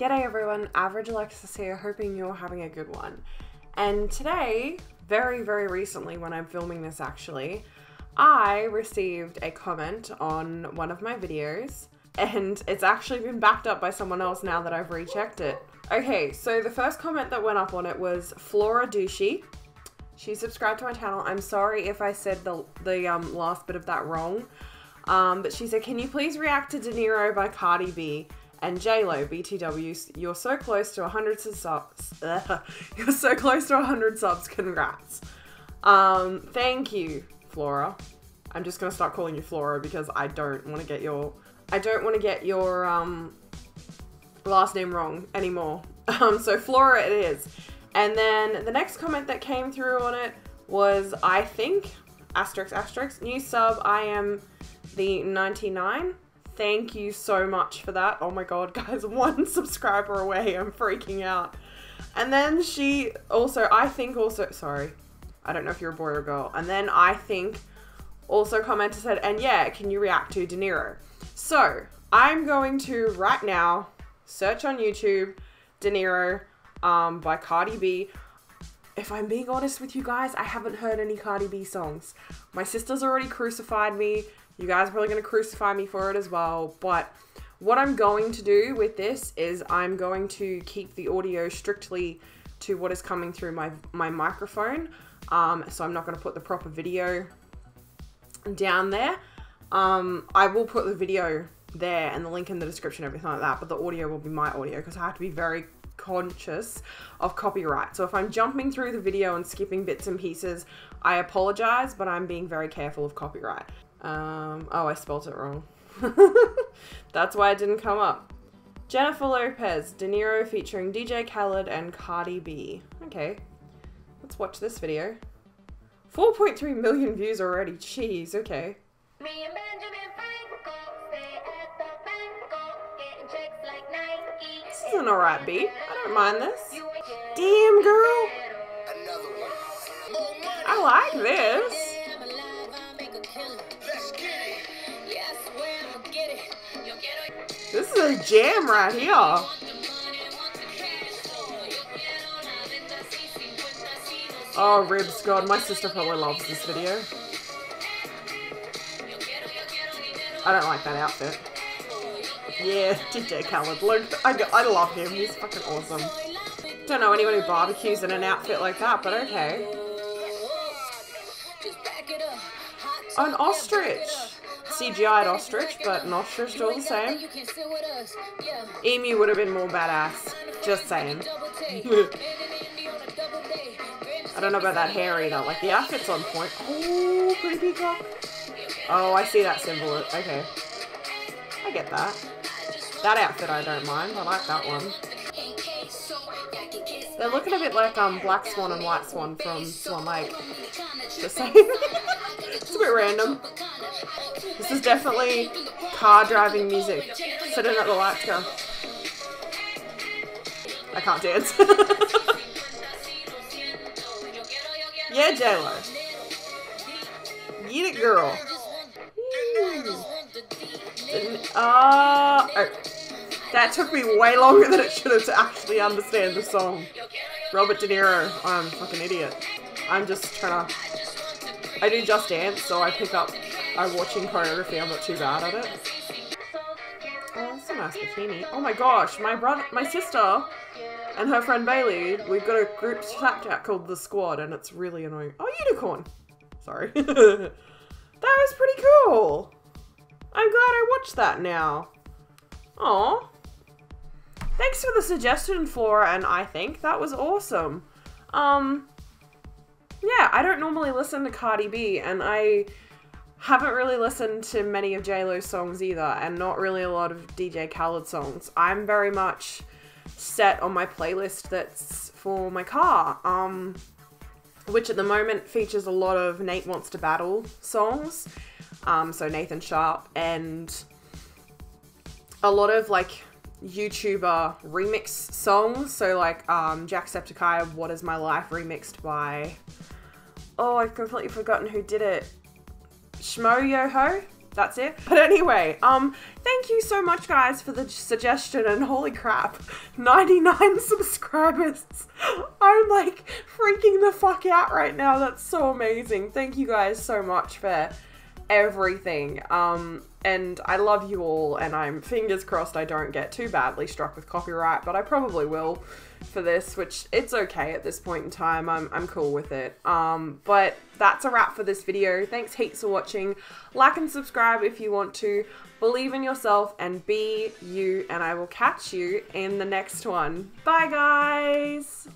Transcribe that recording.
G'day everyone, Average Alexis here, hoping you're having a good one. And today, very, very recently, when I'm filming this actually, I received a comment on one of my videos, and it's actually been backed up by someone else now that I've rechecked it. Okay, so the first comment that went up on it was Flora Douchey. She subscribed to my channel. I'm sorry if I said the, the um, last bit of that wrong. Um, but she said, can you please react to Dinero by Cardi B and JLo, BTW, you're so close to 100 subs. you're so close to 100 subs. Congrats. Um, thank you, Flora. I'm just gonna start calling you Flora because I don't want to get your I don't want to get your um last name wrong anymore. Um, so Flora it is. And then the next comment that came through on it was I think asterisk asterisk new sub I am the 99. Thank you so much for that. Oh my god, guys, one subscriber away. I'm freaking out. And then she also, I think also, sorry, I don't know if you're a boy or a girl. And then I think also commented said, and yeah, can you react to Dinero? So I'm going to right now search on YouTube Dinero um, by Cardi B. If I'm being honest with you guys, I haven't heard any Cardi B songs. My sister's already crucified me. You guys are probably going to crucify me for it as well. But what I'm going to do with this is I'm going to keep the audio strictly to what is coming through my, my microphone. Um, so I'm not going to put the proper video down there. Um, I will put the video there and the link in the description, everything like that, but the audio will be my audio because I have to be very conscious of copyright. So if I'm jumping through the video and skipping bits and pieces, I apologize, but I'm being very careful of copyright. Um, oh, I spelled it wrong. That's why it didn't come up. Jennifer Lopez, Dinero featuring DJ Khaled and Cardi B. Okay, let's watch this video. 4.3 million views already. Jeez, okay. This is an alright beat. I don't mind this. Damn, girl. I like this. This is a jam right here. Oh, ribs, God, my sister probably loves this video. I don't like that outfit. Yeah, DJ Khaled. Look, I, I love him. He's fucking awesome. Don't know anyone who barbecues in an outfit like that, but okay. An ostrich. CGI'd ostrich, but an ostrich still the same. Emu would have been more badass. Just saying. I don't know about that hair either. Like, the outfit's on point. Oh, pretty peacock. Oh, I see that symbol. Okay. I get that. That outfit I don't mind. I like that one. They're looking a bit like um Black Swan and White Swan from Swan Lake. Just it's a bit random. This is definitely car driving music. Sitting at the lights go. I can't dance. yeah, JLo. Get it, girl. Uh, oh. That took me way longer than it should have to actually understand the song. Robert De Niro. I'm a fucking idiot. I'm just trying to... I do Just Dance, so I pick up... I'm watching choreography. I'm not too bad at it. Oh, that's a nice bikini. Oh my gosh, my brother, my sister and her friend Bailey, we've got a group Snapchat called The Squad, and it's really annoying. Oh, unicorn. Sorry. that was pretty cool. I'm glad I watched that now. Oh. Thanks for the suggestion, Flora, and I think that was awesome. Um, yeah, I don't normally listen to Cardi B, and I haven't really listened to many of JLo's songs either, and not really a lot of DJ Khaled songs. I'm very much set on my playlist that's for my car, um, which at the moment features a lot of Nate Wants to Battle songs. Um, so Nathan Sharp and a lot of like YouTuber remix songs. So like um, Jacksepticeye, What Is My Life remixed by, oh, I've completely forgotten who did it. Schmoyoho? that's it. But anyway, um, thank you so much, guys, for the suggestion. And holy crap, 99 subscribers. I'm like freaking the fuck out right now. That's so amazing. Thank you guys so much for everything. Um, and I love you all, and I'm fingers crossed I don't get too badly struck with copyright, but I probably will for this, which it's okay at this point in time. I'm, I'm cool with it. Um, but that's a wrap for this video. Thanks heaps for watching. Like and subscribe if you want to. Believe in yourself and be you, and I will catch you in the next one. Bye, guys.